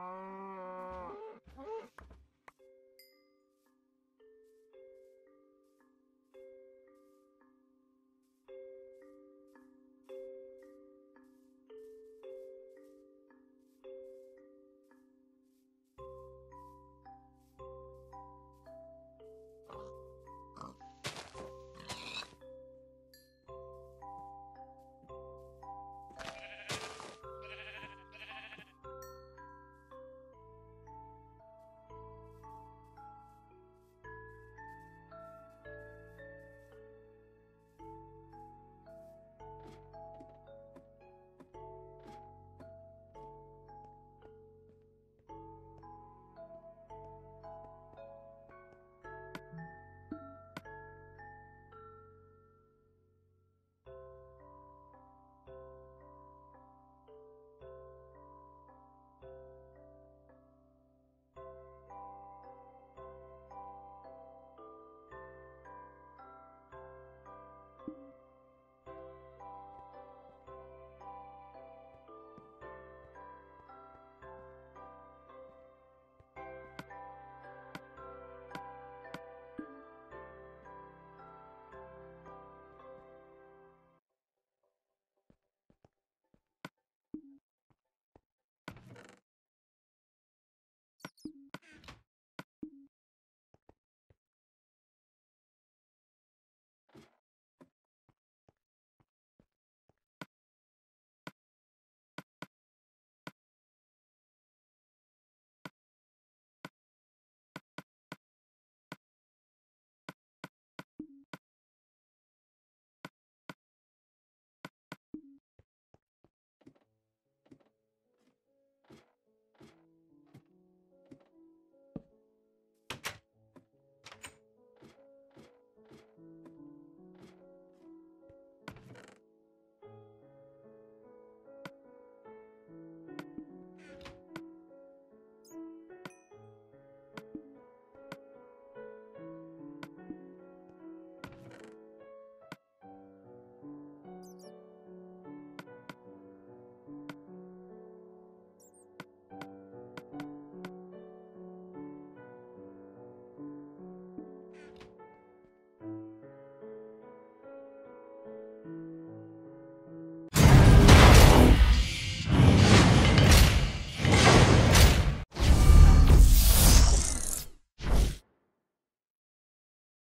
Oh.